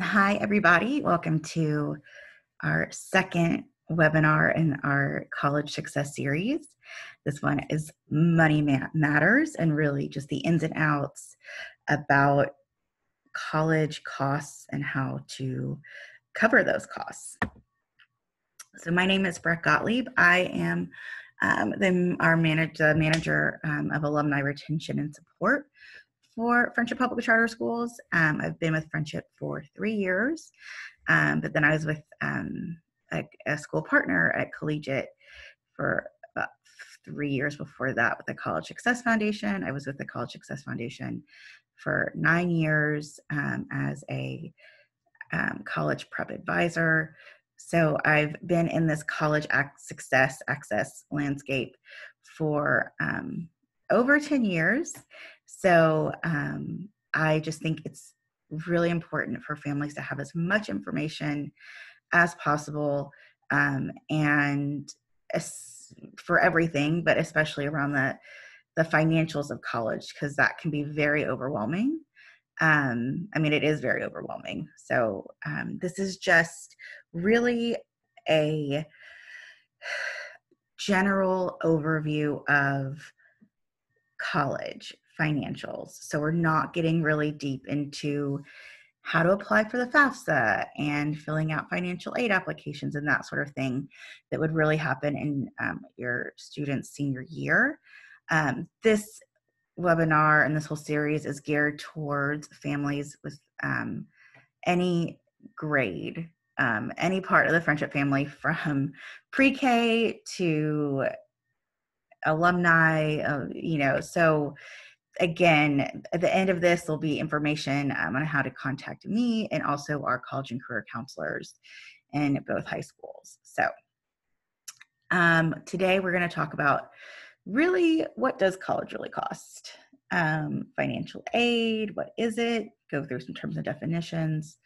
Hi, everybody. Welcome to our second webinar in our College Success Series. This one is Money Matters and really just the ins and outs about college costs and how to cover those costs. So, my name is Brett Gottlieb. I am um, the, our manager, manager um, of alumni retention and support for Friendship Public Charter Schools. Um, I've been with Friendship for three years, um, but then I was with um, a, a, school partner at Collegiate for about three years before that with the College Success Foundation. I was with the College Success Foundation for nine years um, as a um, college prep advisor. So I've been in this college success access landscape for um, over 10 years. So um, I just think it's really important for families to have as much information as possible um, and as, for everything, but especially around the, the financials of college, because that can be very overwhelming. Um, I mean, it is very overwhelming. So um, this is just really a general overview of college financials. So we're not getting really deep into how to apply for the FAFSA and filling out financial aid applications and that sort of thing that would really happen in um, your student's senior year. Um, this webinar and this whole series is geared towards families with um, any grade, um, any part of the friendship family from pre K to alumni, uh, you know, so again, at the end of this, there'll be information um, on how to contact me and also our college and career counselors in both high schools. So um, today we're going to talk about really what does college really cost? Um, financial aid, what is it? Go through some terms and definitions,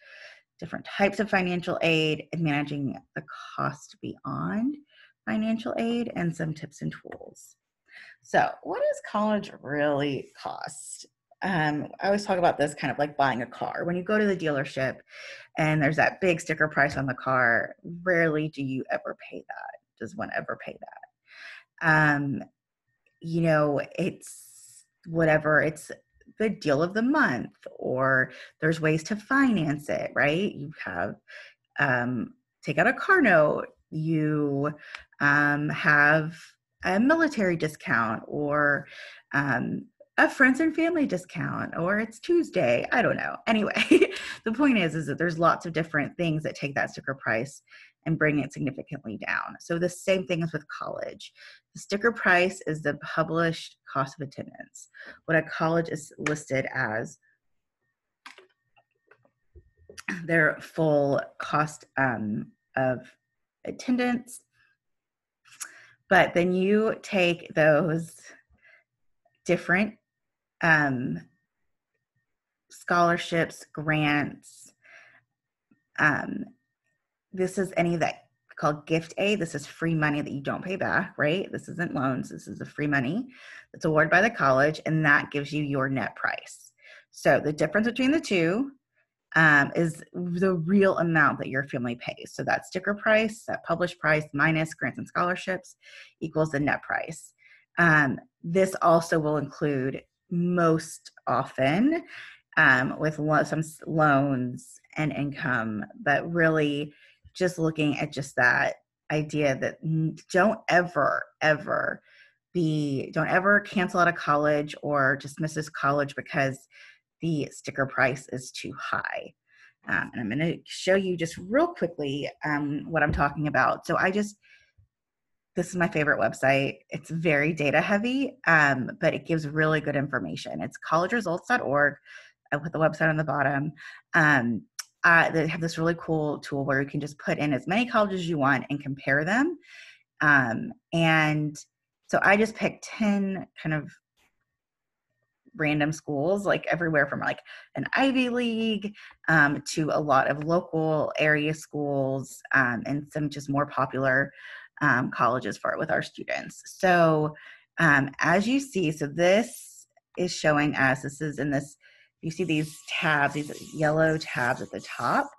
different types of financial aid, and managing the cost beyond financial aid, and some tips and tools. So, what does college really cost? Um, I always talk about this kind of like buying a car. When you go to the dealership and there's that big sticker price on the car, rarely do you ever pay that. Does one ever pay that? Um, you know, it's whatever, it's the deal of the month, or there's ways to finance it, right? You have um, take out a car note, you um, have a military discount or um, a friends and family discount or it's tuesday i don't know. Anyway the point is is that there's lots of different things that take that sticker price and bring it significantly down. So the same thing is with college. The sticker price is the published cost of attendance. What a college is listed as their full cost um, of attendance but then you take those different um, scholarships, grants. Um, this is any that called gift aid. This is free money that you don't pay back, right? This isn't loans. This is the free money that's awarded by the college, and that gives you your net price. So the difference between the two um, is the real amount that your family pays. So that sticker price, that published price minus grants and scholarships equals the net price. Um, this also will include most often um, with lo- some loans and income, but really just looking at just that idea that don't ever, ever be, don't ever cancel out of college or just miss this college because the sticker price is too high. Um, and I'm going to show you just real quickly um, what I'm talking about. So I just, this is my favorite website. It's very data heavy, um, but it gives really good information. It's collegeresults.org. I put the website on the bottom. Um, uh, they have this really cool tool where you can just put in as many colleges as you want and compare them. Um, and so I just picked 10 kind of random schools, like everywhere from like an Ivy League um, to a lot of local area schools um, and some just more popular um, colleges for it with our students. So um, as you see, so this is showing us, this is in this you see these tabs, these yellow tabs at the top.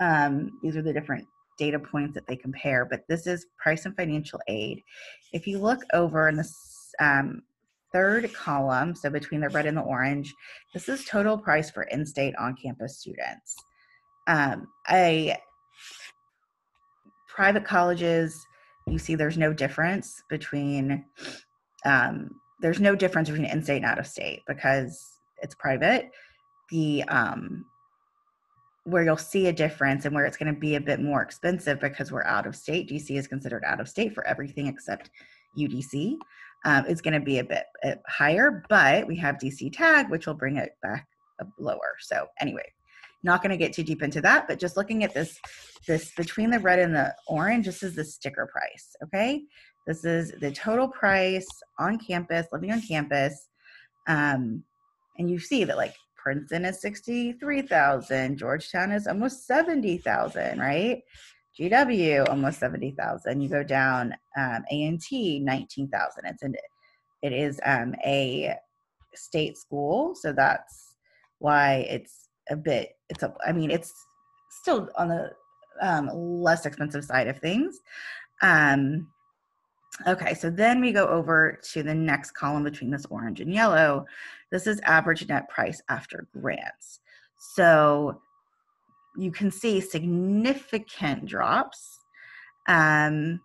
Um, these are the different data points that they compare, but this is price and financial aid. If you look over in the um, third column, so between the red and the orange, this is total price for in-state on-campus students. Um, private colleges, you see there's no difference between um, there's no difference between in-state and out-of-state because it's private. The um, where you'll see a difference and where it's going to be a bit more expensive because we're out of state. DC is considered out of state for everything except UDC. Um, it's going to be a bit uh, higher, but we have DC tag, which will bring it back lower. So anyway, not going to get too deep into that, but just looking at this, this between the red and the orange, this is the sticker price. Okay, this is the total price on campus, living on campus, um, and you see that like Princeton is sixty-three thousand, Georgetown is almost seventy thousand, right? GW almost seventy thousand. You go down um, A&T nineteen thousand. It's an it is um, a state school, so that's why it's a bit. It's a. I mean, it's still on the um, less expensive side of things. Um, okay, so then we go over to the next column between this orange and yellow. This is average net price after grants. So you can see significant drops um,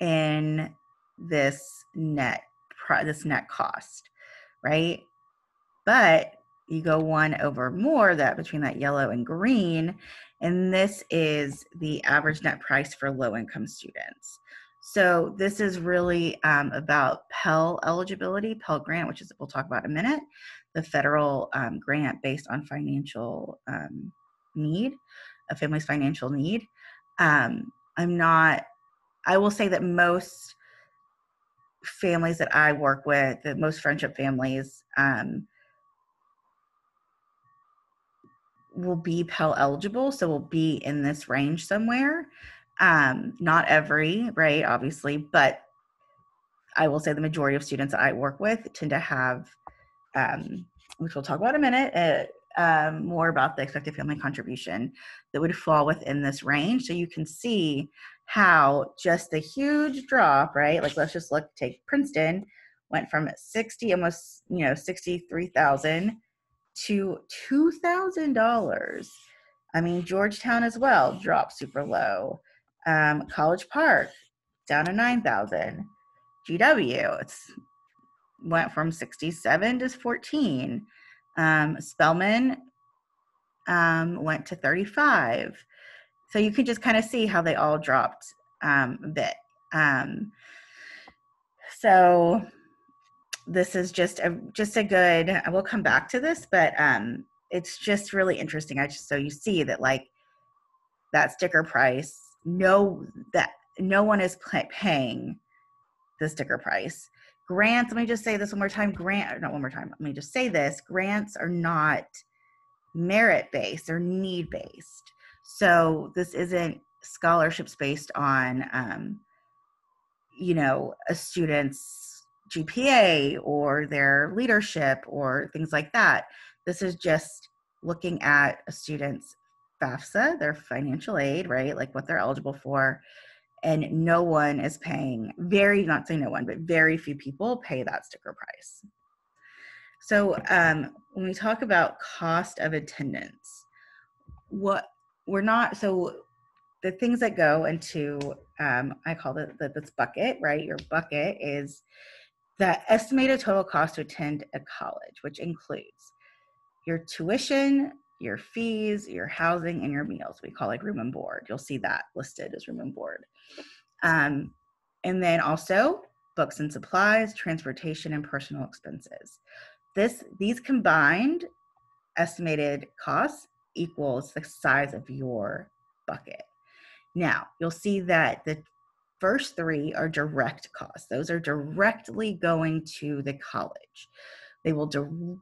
in this net this net cost, right? But you go one over more that between that yellow and green, and this is the average net price for low income students. So this is really um, about Pell eligibility, Pell Grant, which is we'll talk about in a minute, the federal um, grant based on financial um, need, a family's financial need. Um, I'm not. I will say that most families that I work with, that most friendship families, um, will be Pell eligible, so will be in this range somewhere. Um, not every, right, obviously, but I will say the majority of students I work with tend to have, um, which we'll talk about in a minute, uh, um, more about the expected family contribution that would fall within this range. So you can see how just the huge drop, right? Like let's just look, take Princeton, went from 60, almost, you know, 63,000 to $2,000. I mean, Georgetown as well dropped super low. Um, College Park down to 9,000. GW, it's went from 67 to 14. Um, Spelman um, went to 35. So you can just kind of see how they all dropped um, a bit. Um, so this is just a just a good. I will come back to this, but um, it's just really interesting. I just so you see that like that sticker price. No, that no one is paying the sticker price. Grants. Let me just say this one more time. Grant. Not one more time. Let me just say this. Grants are not merit based. They're need based. So this isn't scholarships based on, um, you know, a student's GPA or their leadership or things like that. This is just looking at a student's FAFSA, their financial aid, right? Like what they're eligible for. And no one is paying, very, not saying no one, but very few people pay that sticker price. So um, when we talk about cost of attendance, what we're not so the things that go into um, I call it the, this bucket, right? Your bucket is the estimated total cost to attend a college, which includes your tuition, your fees, your housing, and your meals. We call it room and board. You'll see that listed as room and board. Um, and then also books and supplies, transportation, and personal expenses. This these combined estimated costs equals the size of your bucket. Now, you'll see that the first three are direct costs. Those are directly going to the college. They will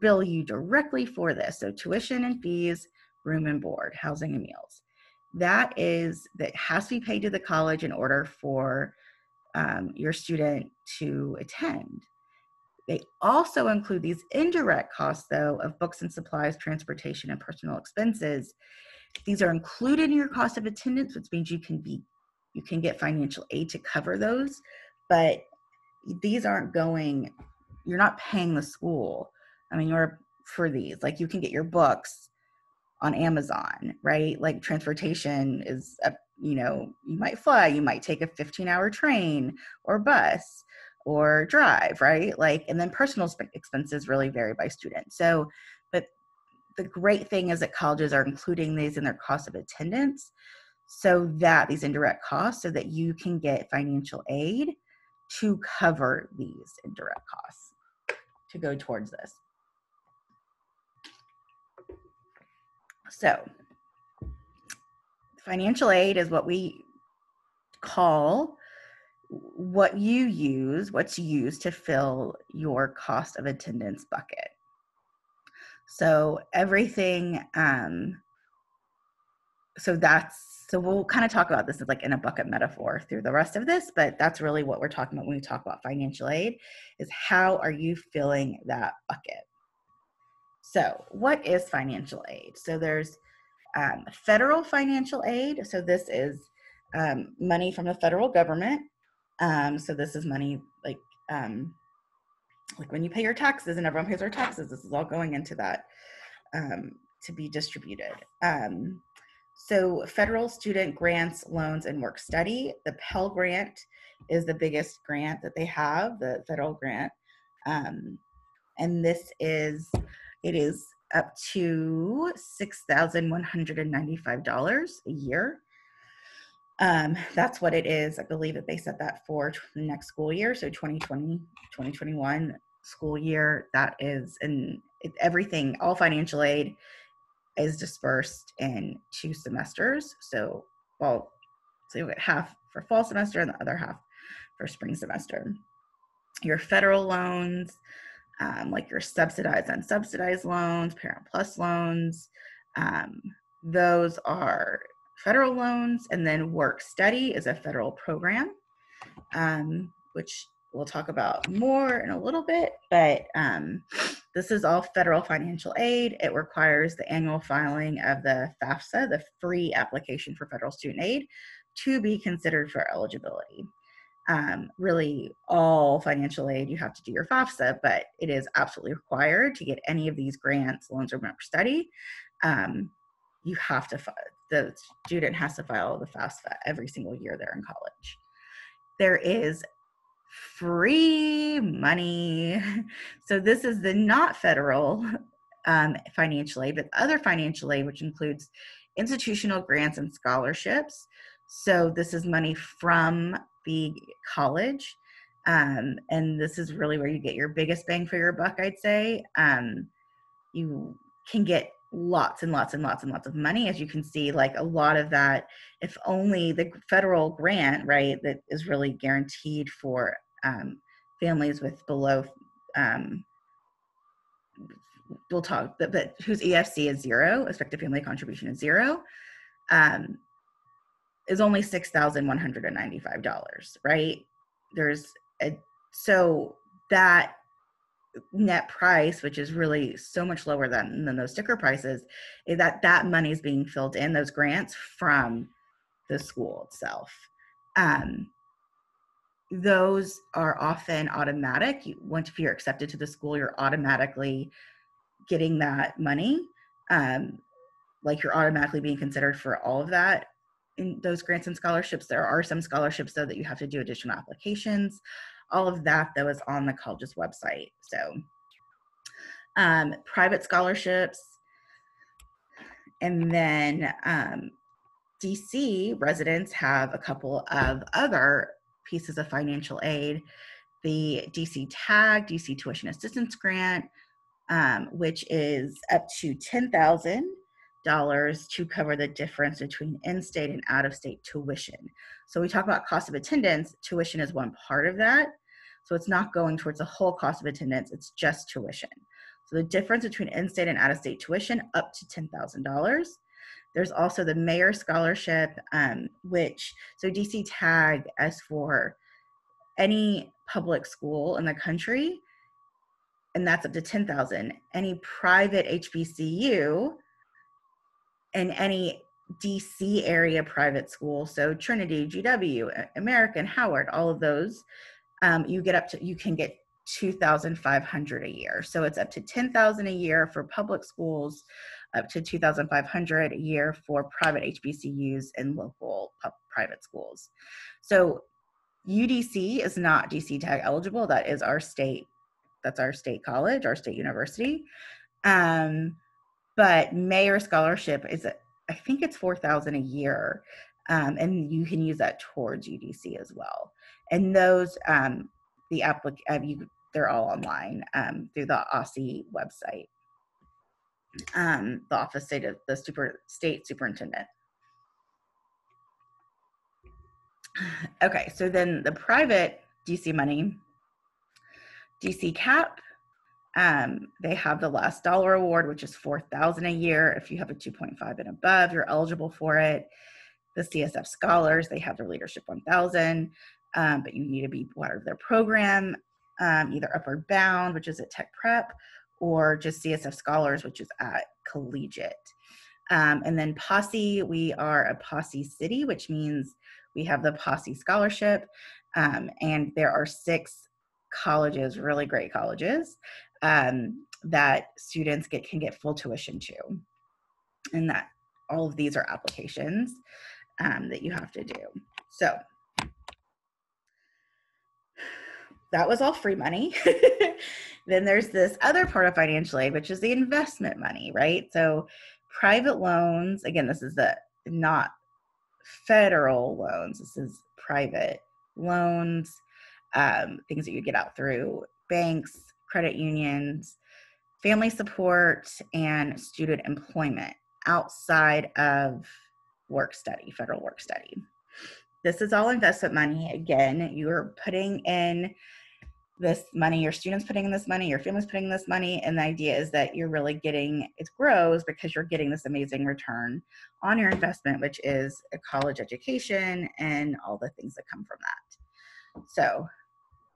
bill you directly for this. So tuition and fees, room and board, housing and meals. That is that has to be paid to the college in order for um, your student to attend. They also include these indirect costs, though, of books and supplies, transportation, and personal expenses. These are included in your cost of attendance, which means you can be you can get financial aid to cover those, but these aren't going. You're not paying the school. I mean, you're for these. Like you can get your books on Amazon, right? Like transportation is a you know, you might fly, you might take a 15 hour train or bus or drive, right? Like, and then personal expenses really vary by student. So, but the great thing is that colleges are including these in their cost of attendance so that these indirect costs, so that you can get financial aid to cover these indirect costs to go towards this. So, financial aid is what we call what you use, what's used to fill your cost of attendance bucket. So everything, um, so that's, so we'll kind of talk about this as like in a bucket metaphor through the rest of this, but that's really what we're talking about when we talk about financial aid is how are you filling that bucket? So what is financial aid? So there's um, federal financial aid. So this is um, money from the federal government. Um, so this is money like um, like when you pay your taxes and everyone pays their taxes. This is all going into that um, to be distributed. Um, so federal student grants, loans, and work study. The Pell Grant is the biggest grant that they have, the federal grant. and this is, it is up to $6,195 a year. Um, that's what it is. I believe that they set that for the next school year. So 2020, 2021 school year, that is, and everything, all financial aid is dispersed in two semesters. So, well, so you get half for fall semester and the other half for spring semester. Your federal loans, um, like your subsidized and subsidized loans, Parent Plus loans. Um, those are federal loans, and then Work Study is a federal program, um, which we'll talk about more in a little bit. But um, this is all federal financial aid. It requires the annual filing of the FAFSA, the free application for federal student aid, to be considered for eligibility um, really all financial aid, you have to do your FAFSA, but it is absolutely required to get any of these grants, loans, or member study. Um, you have to, the student has to file the FAFSA every single year they're in college. There is free money. So this is the not federal um, financial aid, but other financial aid, which includes institutional grants and scholarships. So this is money from the college. Um, and this is really where you get your biggest bang for your buck, I'd say. Um, you can get lots and lots and lots and lots of money, as you can see, like a lot of that, if only the federal grant, right, that is really guaranteed for um, families with below, um, we'll talk, but, but whose EFC is zero, expected family contribution is zero. Um, is only $6,195, right? There's a, so that net price, which is really so much lower than, than those sticker prices, is that that money is being filled in, those grants from the school itself. Um, those are often automatic. You, once you're accepted to the school, you're automatically getting that money. Um, like you're automatically being considered for all of that in those grants and scholarships. There are some scholarships though that you have to do additional applications. All of that though is on the college's website. So um, private scholarships, and then um, DC residents have a couple of other pieces of financial aid. The DC TAG, DC Tuition Assistance Grant, um, which is up to 10,000 dollars to cover the difference between in-state and out-of-state tuition. So we talk about cost of attendance, tuition is one part of that. So it's not going towards the whole cost of attendance, it's just tuition. So the difference between in-state and out-of-state tuition up to $10,000. There's also the mayor scholarship, um, which, so DC TAG as for any public school in the country and that's up to 10,000. Any private HBCU and any DC area private school, so Trinity, GW, American, Howard, all of those, um, you get up to you can get 2,500 a year. So it's up to 10,000 a year for public schools, up to 2,500 a year for private HBCUs and local private schools. So UDC is not DC Tag eligible. That is our state. That's our state college, our state university. Um, but mayor Scholarship is, I think it's 4,000 a year. Um, and you can use that towards UDC as well. And those, um, the applic- uh, you, they're all online um, through the OSSE website um, the office state of the super state superintendent. Okay, so then the private DC money, DC CAP, um, they have the last dollar award, which is 4000 a year. If you have a 2.5 and above, you're eligible for it. The CSF scholars, they have their leadership 1000, um, but you need to be part of their program, um, either upward bound, which is at tech prep, or just CSF Scholars, which is at Collegiate. Um, and then Posse, we are a Posse city, which means we have the Posse Scholarship. Um, and there are six colleges, really great colleges, um, that students get can get full tuition to. And that all of these are applications um, that you have to do. So that was all free money. then there's this other part of financial aid, which is the investment money, right? So private loans, again, this is the not federal loans, this is private loans, um, things that you get out through banks, credit unions, family support, and student employment outside of work study, federal work study. This is all investment money. Again, you're putting in this money, your students putting in this money, your family's putting in this money, and the idea is that you're really getting it grows because you're getting this amazing return on your investment, which is a college education and all the things that come from that. So,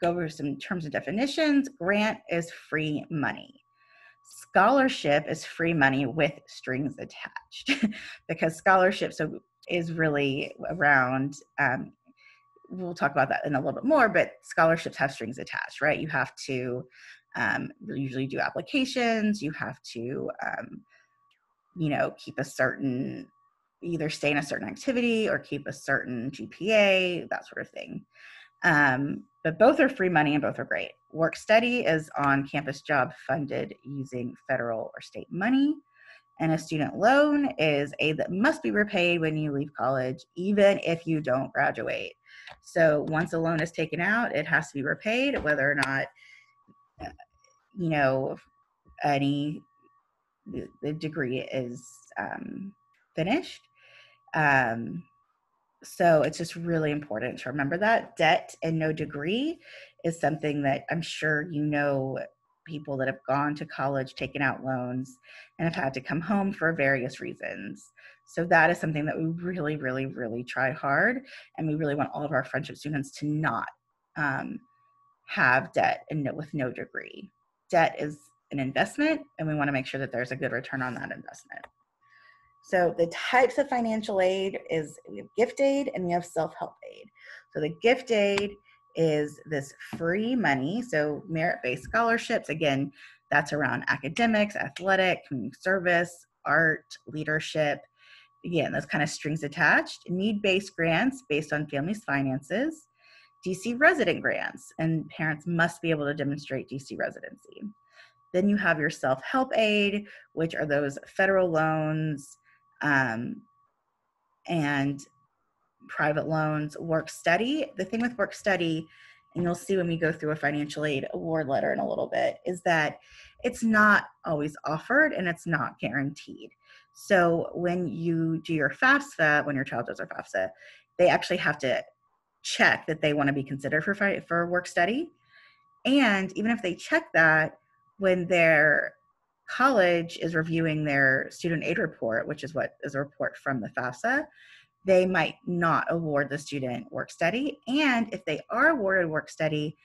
go over some terms and definitions. Grant is free money. Scholarship is free money with strings attached because scholarship so is really around um, we'll talk about that in a little bit more, but scholarships have strings attached, right? You have to um, usually do applications, you have to, um, you know, keep a certain, either stay in a certain activity or keep a certain GPA, that sort of thing. Um, but both are free money and both are great. Work study is on campus job funded using federal or state money. And a student loan is aid that must be repaid when you leave college, even if you don't graduate. So once a loan is taken out, it has to be repaid, whether or not, you know, any the, degree is um, finished. Um, so it's just really important to remember that debt and no degree is something that I'm sure you know people that have gone to college, taken out loans, and have had to come home for various reasons. So that is something that we really, really, really try hard, and we really want all of our friendship students to not um, have debt and no, with no degree. Debt is an investment, and we want to make sure that there's a good return on that investment. So the types of financial aid is we have gift aid and we have self-help aid. So the gift aid is this free money. So merit-based scholarships, again, that's around academics, athletic, community service, art, leadership, again, those kind of strings attached, need-based grants based on families' finances, DC resident grants, and parents must be able to demonstrate DC residency. Then you have your self-help aid, which are those federal loans um, and private loans, work study. The thing with work study, and you'll see when we go through a financial aid award letter in a little bit, is that it's not always offered and it's not guaranteed. So when you do your FAFSA, when your child does their FAFSA, they actually have to check that they want to be considered for for work study. And even if they check that, when their college is reviewing their student aid report, which is what is a report from the FAFSA, they might not award the student work study. And if they are awarded work study,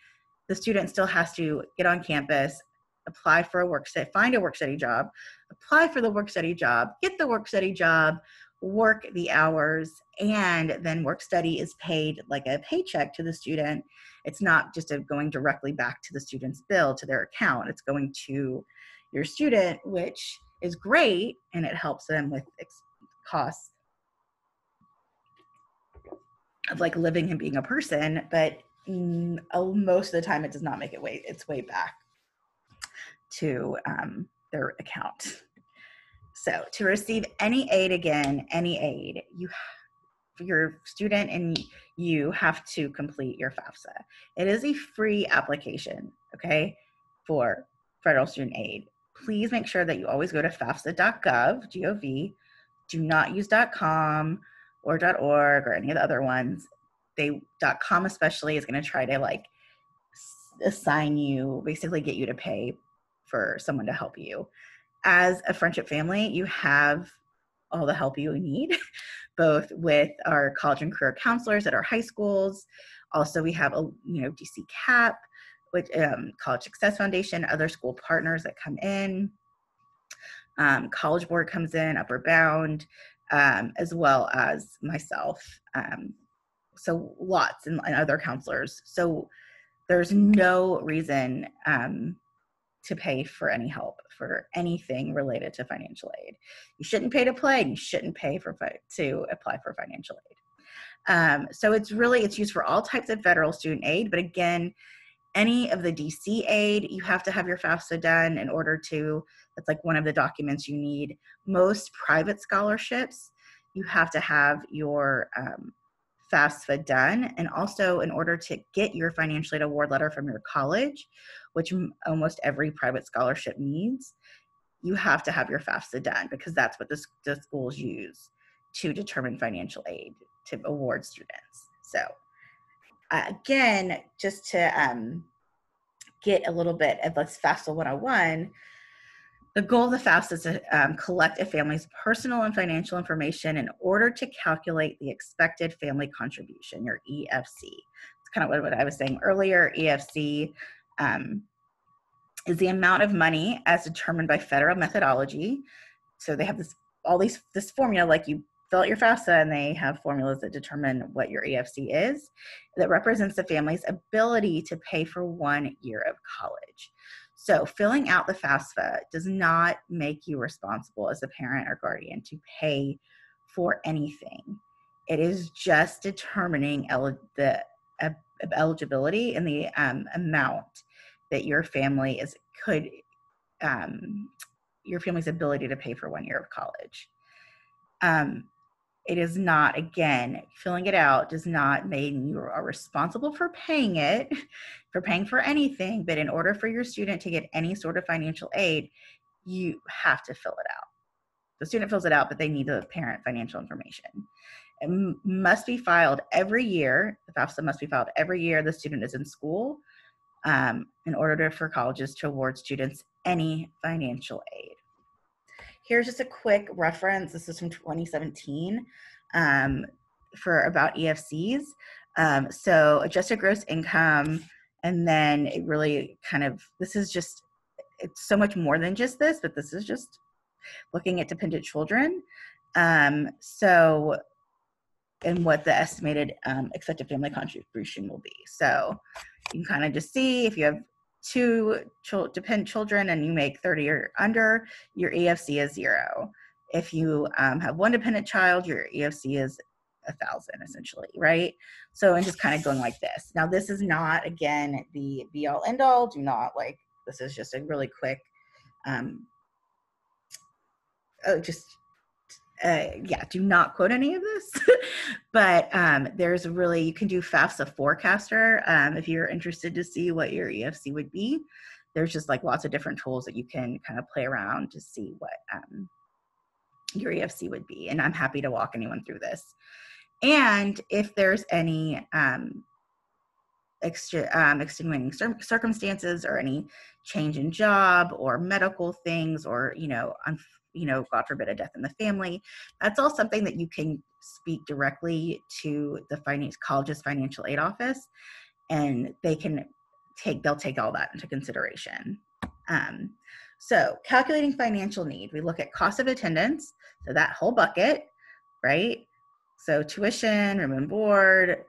the student still has to get on campus, apply for a work study, find a work study job, apply for the work study job, get the work study job, work the hours, and then work study is paid like a paycheck to the student. It's not just going directly back to the student's bill to their account. It's going to your student, which is great, and it helps them with ex- costs of like living and being a person. But mm, most of the time, it does not make it way its way back to um, their account. So to receive any aid again, any aid, you your student and you have to complete your FAFSA. It is a free application, okay, for federal student aid. Please make sure that you always go to FAFSA.gov, G-O-V. Do not use .com or .org or any of the other ones. They .com especially is going to try to like assign you, basically get you to pay for someone to help you. As a friendship family, you have all the help you need, both with our college and career counselors at our high schools. Also, we have a you know DC CAP, which um, College Success Foundation, other school partners that come in. Um, College Board comes in, Upward Bound, um, as well as myself. Um, so lots and, and, other counselors. So there's no reason um, to pay for any help for anything related to financial aid. You shouldn't pay to play, you shouldn't pay for to apply for financial aid. Um, so it's really it's used for all types of federal student aid, but again, any of the DC aid, you have to have your FAFSA done in order to. That's like one of the documents you need. Most private scholarships, you have to have your um, FAFSA done, and also in order to get your financial aid award letter from your college, which almost every private scholarship needs, you have to have your FAFSA done because that's what the, the schools use to determine financial aid to award students. So, uh, again, just to um, get a little bit of let's FAFSA 101, the goal of the FAFSA is to um, collect a family's personal and financial information in order to calculate the expected family contribution, your EFC. It's kind of what, what I was saying earlier. EFC um, is the amount of money as determined by federal methodology. So they have this all these this formula like you fill out your FAFSA and they have formulas that determine what your EFC is that represents the family's ability to pay for one year of college. So filling out the FAFSA does not make you responsible as a parent or guardian to pay for anything. It is just determining el- the uh, eligibility and the um, amount that your family is could um, your family's ability to pay for one year of college. Um, it is not again filling it out does not mean you are responsible for paying it for paying for anything but in order for your student to get any sort of financial aid you have to fill it out. The student fills it out but they need the parent financial information. It m- must be filed every year the fafsa must be filed every year the student is in school um, in order to, for colleges to award students any financial aid Here's just a quick reference. This is from 2017 um, for about EFCs. Um, so adjusted gross income, and then it really kind of, this is just, it's so much more than just this, but this is just looking at dependent children. Um, so, and what the estimated um, expected family contribution will be. So you can kind of just see if you have two ch- dependent children and you make 30 or under, your EFC is zero. If you um, have one dependent child, your EFC is a thousand essentially, right? So, and just kind of going like this. Now, this is not, again, the be all end all. Do not like, this is just a really quick, um, oh, just uh, yeah, do not quote any of this. but um, there's really, you can do FAFSA forecaster um, if you're interested to see what your EFC would be. There's just like lots of different tools that you can kind of play around to see what um, your EFC would be. And I'm happy to walk anyone through this. And if there's any um, extra, um, extenuating cir- circumstances or any change in job or medical things or, you know, you know, God forbid, a death in the family. That's all something that you can speak directly to the finance college's financial aid office, and they can take they'll take all that into consideration. Um, so calculating financial need, we look at cost of attendance, so that whole bucket, right? So tuition, room and board,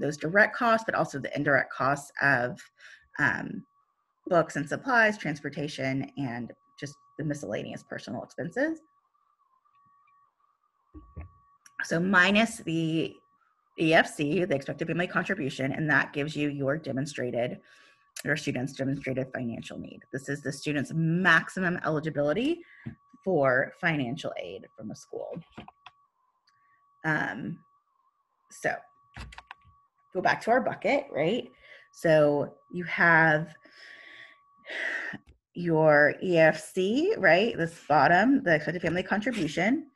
those direct costs, but also the indirect costs of um, books and supplies, transportation, and the miscellaneous personal expenses. So minus the EFC, the expected family contribution, and that gives you your demonstrated, your student's demonstrated financial need. This is the student's maximum eligibility for financial aid from a school. Um, so go back to our bucket, right? So you have your EFC, right? This bottom, the expected family contribution,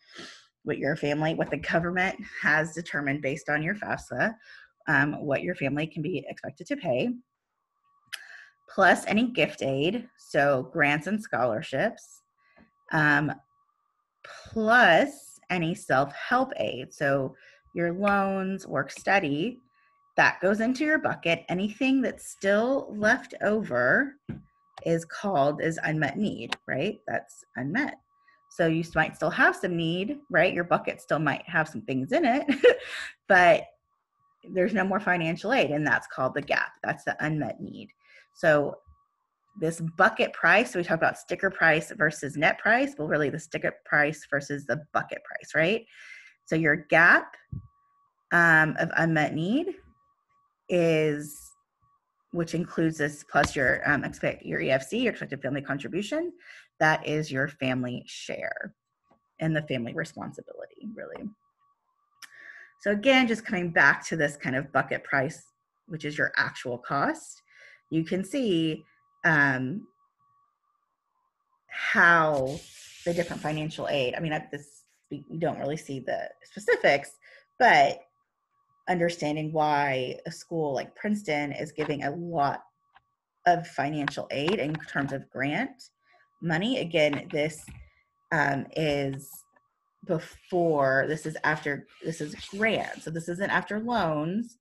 what your family, what the government has determined based on your FAFSA, um, what your family can be expected to pay, plus any gift aid, so grants and scholarships, um, plus any self help aid, so your loans, work study, that goes into your bucket. Anything that's still left over is called is unmet need, right? That's unmet. So you might still have some need, right? Your bucket still might have some things in it, but there's no more financial aid, and that's called the gap. That's the unmet need. So this bucket price, so we talk about sticker price versus net price. Well, really the sticker price versus the bucket price, right? So your gap um, of unmet need is which includes this plus your um, expect your EFC, your expected family contribution. That is your family share and the family responsibility, really. So again, just coming back to this kind of bucket price, which is your actual cost, you can see um, how the different financial aid. I mean, I, this you don't really see the specifics, but understanding why a school like Princeton is giving a lot of financial aid in terms of grant money. Again, this um, is before, this is after, this is grant. So this isn't after loans,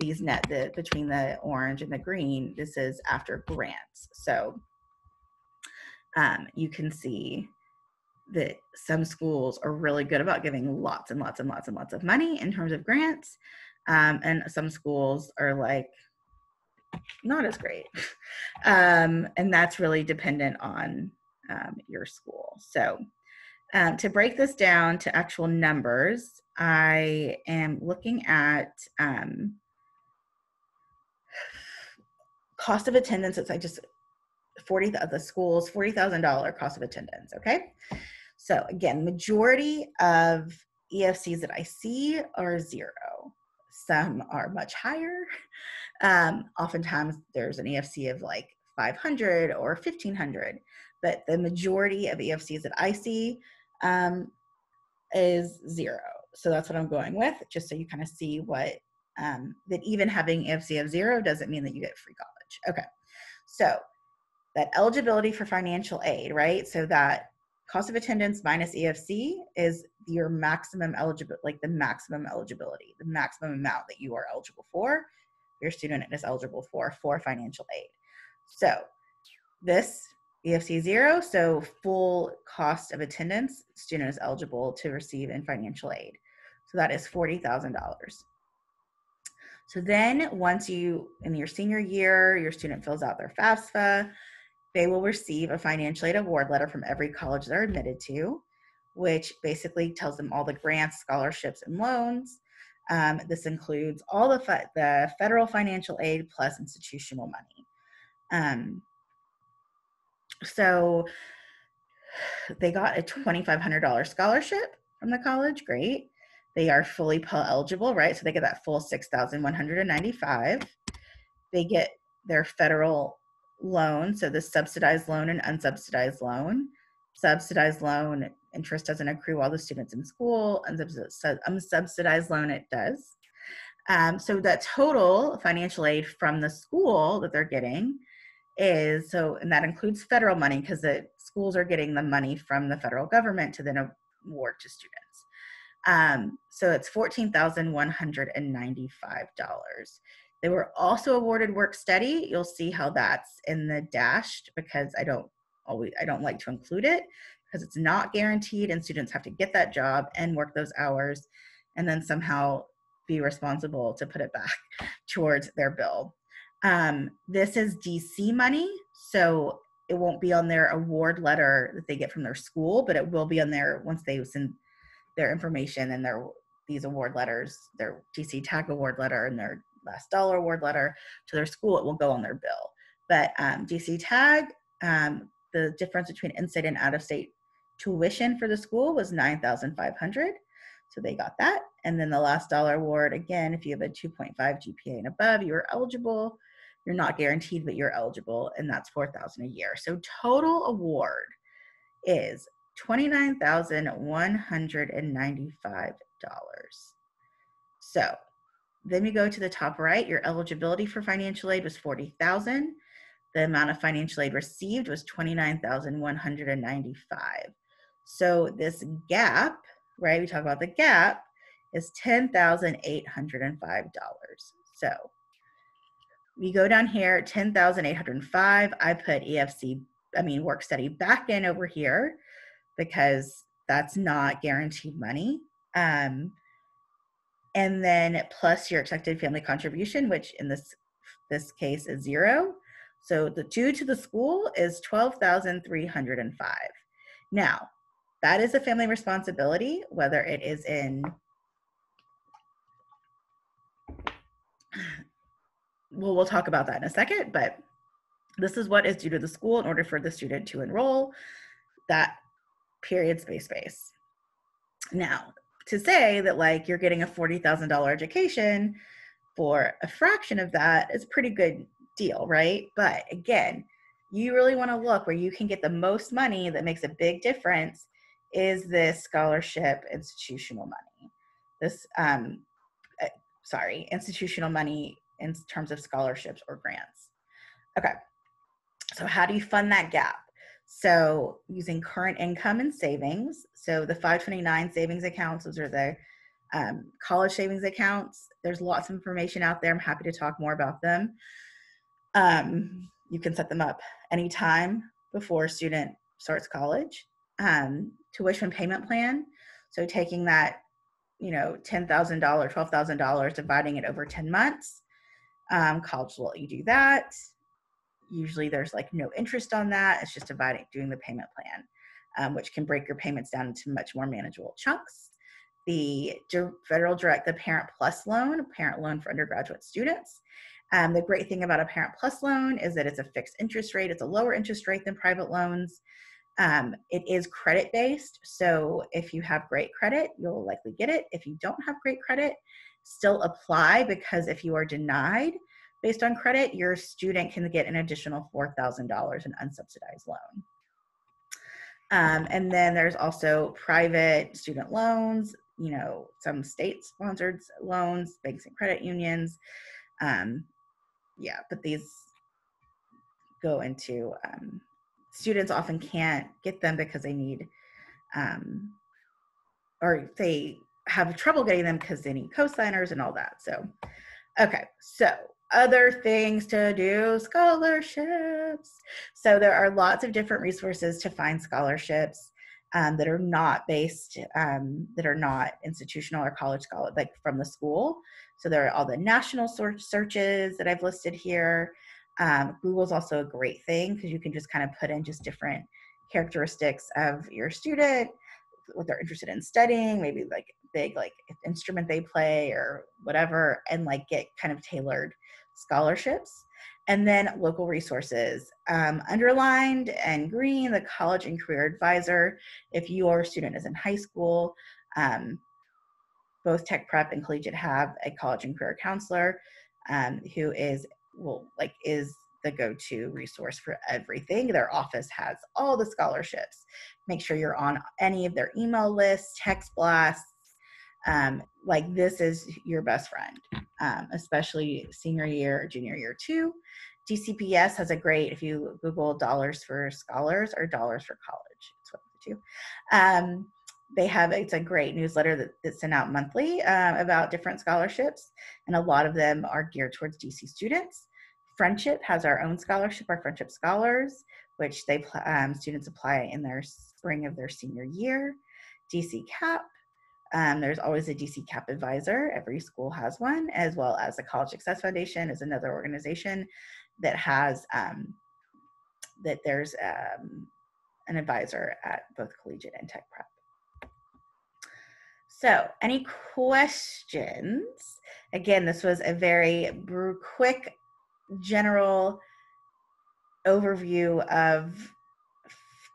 these net the, between the orange and the green, this is after grants. So um, you can see that some schools are really good about giving lots and lots and lots and lots of money in terms of grants. Um, and some schools are like not as great. Um, and that's really dependent on um, your school. So um, to break this down to actual numbers, I am looking at um, cost of attendance. It's I just 40 of the schools, $40,000 cost of attendance. Okay. So again, majority of EFCs that I see are zero. Some are much higher. Um, oftentimes there's an EFC of like 500 or 1500, but the majority of EFCs that I see um, is zero. So that's what I'm going with, just so you kind of see what um, that even having EFC of zero doesn't mean that you get free college. Okay, so that eligibility for financial aid, right? So that cost of attendance minus EFC is your maximum eligible, like the maximum eligibility, the maximum amount that you are eligible for, your student is eligible for for financial aid. So this EFC zero, so full cost of attendance, student is eligible to receive in financial aid. So that is $40,000. So then once you, in your senior year, your student fills out their FAFSA, they will receive a financial aid award letter from every college they're admitted to, which basically tells them all the grants, scholarships, and loans. Um, this includes all the, the federal financial aid plus institutional money. Um, so they got a $2,500 scholarship from the college. Great. They are fully Pell eligible, right? So they get that full 6,195. They get their federal loan, so the subsidized loan and unsubsidized loan. Subsidized loan interest doesn't accrue while the student's in school. Unsubsidized loan it does. Um, so that total financial aid from the school that they're getting is so, and that includes federal money because the schools are getting the money from the federal government to then award to students. Um, so it's $14,195. They were also awarded work study. You'll see how that's in the dashed because I don't always I don't like to include it because it's not guaranteed and students have to get that job and work those hours and then somehow be responsible to put it back towards their bill. Um, this is DC money, so it won't be on their award letter that they get from their school, but it will be on there once they send their information and their these award letters, their DC tag award letter and their last dollar award letter to their school, it will go on their bill. But um, DC tag, um, the difference between in-state and out-of-state tuition for the school was 9,500. So they got that. And then the last dollar award, again, if you have a 2.5 GPA and above, you're eligible. You're not guaranteed, but you're eligible, and that's 4,000 a year. So total award is $29,195. So then we go to the top right, your eligibility for financial aid was 40,000. The amount of financial aid received was 29,195. So this gap, right, we talk about the gap, is $10,805. So we go down here, 10,805. I put EFC, I mean, work study back in over here because that's not guaranteed money. Um, and then plus your expected family contribution, which in this this case is zero. So the due to the school is 12,305. Now, that is a family responsibility, whether it is in well, we'll talk about that in a second, but this is what is due to the school in order for the student to enroll that period space space. Now, to say that like you're getting a $40,000 education for a fraction of that is a pretty good deal, right? But again, you really want to look where you can get the most money that makes a big difference is this scholarship institutional money. This, um, uh, sorry, institutional money in terms of scholarships or grants. Okay, so how do you fund that gap? So using current income and savings. So the 529 savings accounts, those are the um, college savings accounts. There's lots of information out there. I'm happy to talk more about them. Um, you can set them up anytime before a student starts college. Um, tuition payment plan. So taking that, you know, $10,000, $12,000, dividing it over 10 months. Um, college will let you do that. Usually there's like no interest on that. It's just dividing, doing the payment plan, um, which can break your payments down into much more manageable chunks. The federal direct, the Parent Plus loan, parent loan for undergraduate students. Um, the great thing about a Parent Plus loan is that it's a fixed interest rate. It's a lower interest rate than private loans. Um, it is credit based. So if you have great credit, you'll likely get it. If you don't have great credit, still apply because if you are denied based on credit, your student can get an additional $4,000 in unsubsidized loan. Um, and then there's also private student loans, you know, some state sponsored loans, banks and credit unions. Um, yeah, but these go into um, students often can't get them because they need um, or they have trouble getting them because they need cosigners and all that. So, okay, so other things to do scholarships. So, there are lots of different resources to find scholarships. Um, that are not based, um, that are not institutional or college scholar, like from the school. So there are all the national search searches that I've listed here. Um, Google's also a great thing because you can just kind of put in just different characteristics of your student, what they're interested in studying, maybe like big like instrument they play or whatever, and like get kind of tailored scholarships. And then local resources. Um, underlined and green, the college and career advisor. If your student is in high school, um, both tech prep and collegiate have a college and career counselor um, who is will like is the go-to resource for everything. Their office has all the scholarships. Make sure you're on any of their email lists, text blasts. Um, like this is your best friend, um, especially senior year, junior year too. DCPS has a great, if you Google dollars for scholars or dollars for college, it's one of the two. Um, they have it's a great newsletter that, that's sent out monthly uh, about different scholarships and a lot of them are geared towards dc students friendship has our own scholarship our friendship scholars which they um, students apply in their spring of their senior year dc cap um, there's always a dc cap advisor every school has one as well as the college success foundation is another organization that has um, that there's um, an advisor at both collegiate and tech prep so, any questions? Again, this was a very quick, general overview of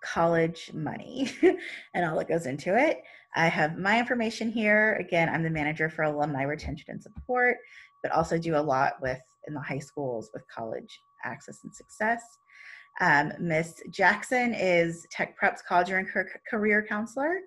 college money and all that goes into it. I have my information here. Again, I'm the manager for alumni retention and support, but also do a lot with in the high schools with college access and success. Um, Miss Jackson is Tech Prep's college and career counselor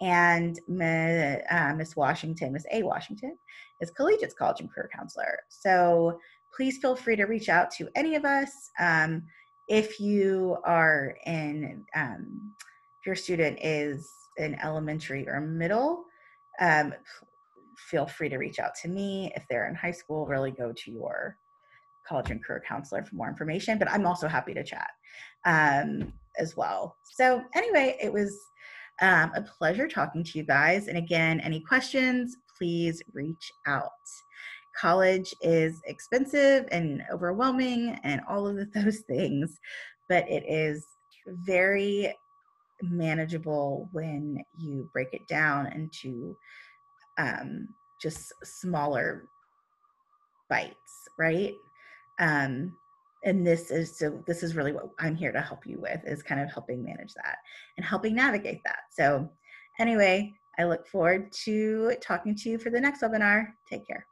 and uh, Miss Washington, Miss A. Washington, is Collegiate's College and Career Counselor. So please feel free to reach out to any of us. Um, if you are in, um, if your student is in elementary or middle, um, feel free to reach out to me. If they're in high school, really go to your college and career counselor for more information. But I'm also happy to chat um, as well. So anyway, it was um, a pleasure talking to you guys. And again, any questions, please reach out. College is expensive and overwhelming and all of those things, but it is very manageable when you break it down into um, just smaller bites, right? Um, and this is so this is really what i'm here to help you with is kind of helping manage that and helping navigate that. So anyway i look forward to talking to you for the next webinar. Take care